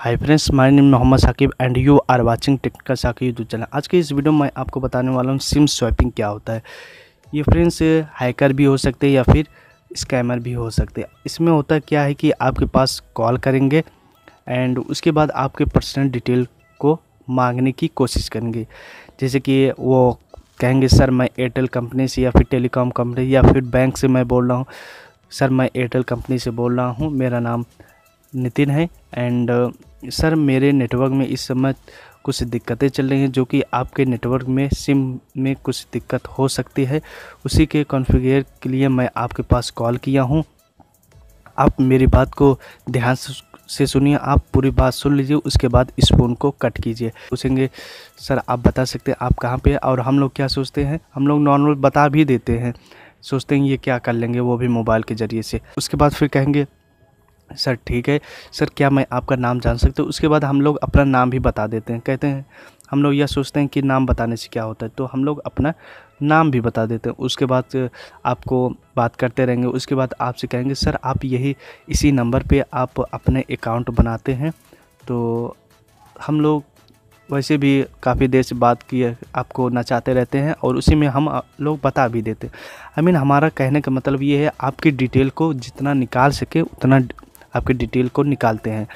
Hi friends my name Mohammad Saqib and you are watching technical Saqib YouTube channel आज के इस video में आपको बताने वाला हूँ सिम स्वैपिंग क्या होता है। ये फ्रेंड्स हैकर भी हो सकते हैं या फिर स्कैमर भी हो सकते हैं। इसमें होता क्या है कि आपके पास कॉल करेंगे एंड उसके बाद आपके पर्सनल डिटेल को मांगने की कोशिश करेंगे। जैसे कि वो कहेंगे, सर, मैं एयरटेल कंपनी से या फिर टेलीकॉम कंपनी या फिर बैंक से मैं बोल रहा हूँ। सर, मैं एयरटेल कंपनी से बोल रहा हूँ। मेरा नाम नितिन है एंड सर, मेरे नेटवर्क में इस समय कुछ दिक्कतें चल रही हैं, जो कि आपके नेटवर्क में, सिम में कुछ दिक्कत हो सकती है। उसी के कॉन्फ़िगर के लिए मैं आपके पास कॉल किया हूँ। आप मेरी बात को ध्यान से सुनिए, आप पूरी बात सुन लीजिए, उसके बाद इस फ़ोन को कट कीजिए। पूछेंगे, सर, आप बता सकते हैं, आप कहाँ पे और हम लोग क्या सोचते हैं? हम लोग नॉर्मल बता भी देते हैं। सोचते हैं, ये क्या कर लेंगे? वो भी मोबाइल के ज़रिए से। उसके बाद फिर कहेंगे सर, ठीक है। सर, क्या मैं आपका नाम जान सकता हूँ? उसके बाद हम लोग अपना नाम भी बता देते हैं। कहते हैं, हम लोग यह सोचते हैं कि नाम बताने से क्या होता है? तो हम लोग अपना नाम भी बता देते हैं। उसके बाद आपको बात करते रहेंगे। उसके बाद आपसे कहेंगे, सर, आप यही, इसी नंबर पे आप अपने अकाउंट बनाते हैं। तो हम लोग वैसे भी काफ़ी देर से बात किए, आपको नचाते रहते हैं और उसी में हम लोग बता भी देते हैं। आई मीन, हमारा कहने का मतलब ये है, आपकी डिटेल को जितना निकाल सके, उतना आपके डिटेल को निकालते हैं।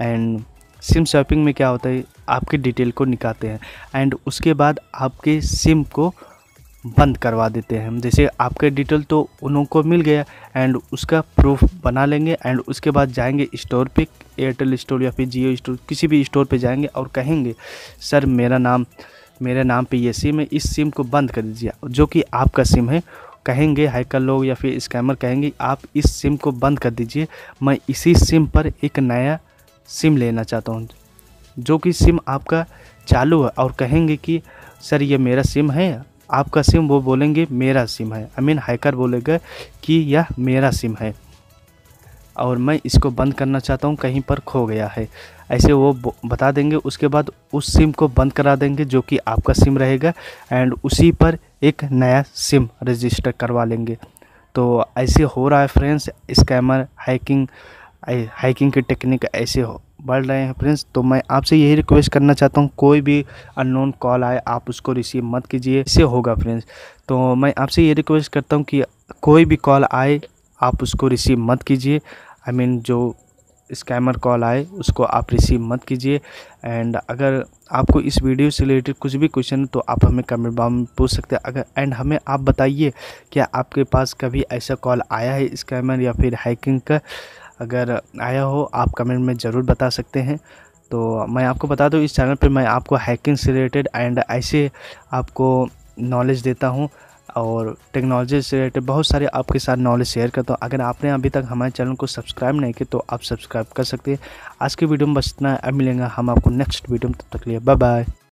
एंड सिम शॉपिंग में क्या होता है, आपके डिटेल को निकालते हैं। एंड उसके बाद आपके सिम को बंद करवा देते हैं। जैसे आपके डिटेल तो उनको मिल गया, एंड उसका प्रूफ बना लेंगे, एंड उसके बाद जाएँगे स्टोर पे, एयरटेल स्टोर या फिर जियो स्टोर, किसी भी स्टोर पे जाएँगे और कहेंगे, सर, मेरा नाम, मेरे नाम पे ये सिम है, इस सिम को बंद कर दीजिए। जो कि आपका सिम है कहेंगे हैकर लोग या फिर स्कैमर कहेंगे, आप इस सिम को बंद कर दीजिए। मैं इसी सिम पर एक नया सिम लेना चाहता हूँ, जो कि सिम आपका चालू है और कहेंगे कि, सर, ये मेरा सिम है। आपका सिम वो बोलेंगे, मेरा सिम है। आई मीन हैकर बोलेगा कि, यह मेरा सिम है। और मैं इसको बंद करना चाहता हूँ, कहीं पर खो गया है। ऐसे वो बता देंगे, उसके बाद उस सिम को बंद करा देंगे, जो कि आपका सिम रहेगा एंड उसी पर एक नया सिम रजिस्टर करवा लेंगे। तो ऐसे हो रहा है फ्रेंड्स स्कैमर हैकिंग हैकिंग की टेक्निक ऐसे हो, बढ़ रहे हैं फ्रेंड्स तो मैं आपसे यही रिक्वेस्ट करना चाहता हूँ, कोई भी अननोन कॉल आए, आप उसको रिसीव मत कीजिए इससे होगा फ्रेंड्स तो मैं आपसे ये रिक्वेस्ट करता हूँ कि कोई भी कॉल आए आप उसको रिसीव मत कीजिए। आई मीन जो स्कैमर कॉल आए, उसको आप रिसीव मत कीजिए। एंड अगर आपको इस वीडियो से रिलेटेड कुछ भी क्वेश्चन तो आप हमें कमेंट बॉक्स में पूछ सकते हैं। अगर एंड हमें आप बताइए, क्या आपके पास कभी ऐसा कॉल आया है स्कैमर या फिर हैकिंग का? अगर आया हो, आप कमेंट में ज़रूर बता सकते हैं। तो मैं आपको बता दूँ, इस चैनल पर मैं आपको हैकिंग से रिलेटेड एंड ऐसे आपको नॉलेज देता हूँ। और टेक्नोलॉजी से रिलेटेड बहुत सारे आपके साथ नॉलेज शेयर करता हूँ। अगर आपने अभी तक हमारे चैनल को सब्सक्राइब नहीं किया तो आप सब्सक्राइब कर सकते हैं। आज की वीडियो में बस इतना अब मिलेंगे हम आपको नेक्स्ट वीडियो में, तब तक लिए बाय बाय